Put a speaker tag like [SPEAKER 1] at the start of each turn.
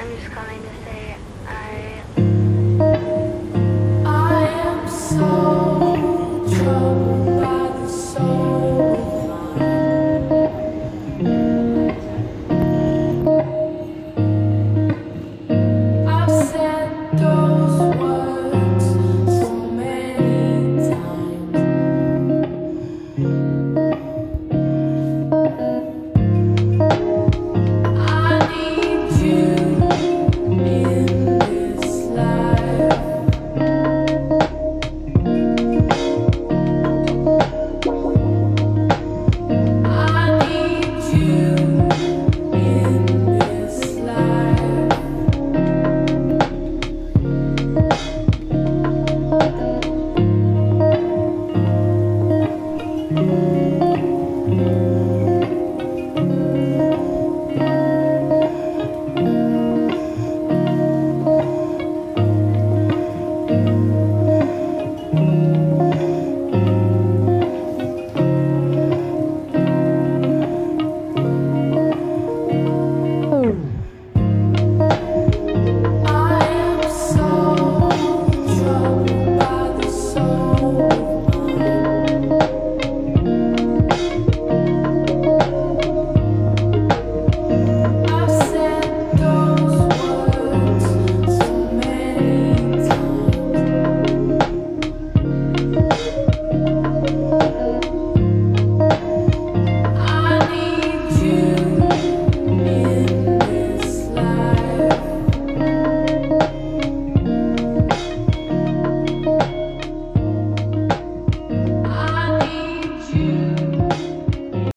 [SPEAKER 1] I'm just calling to say